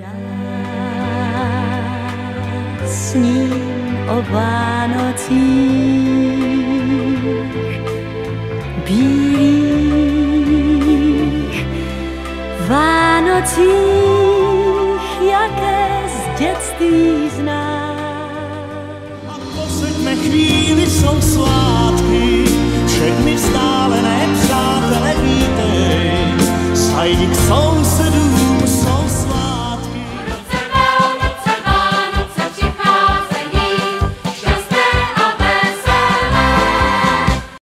Já sním o Vánocích bílých Vánocích, jaké z dětství znám. A posledné chvíli, jsou svátky, všechny vzdálené přátelé vítej, sajdi k sousedům.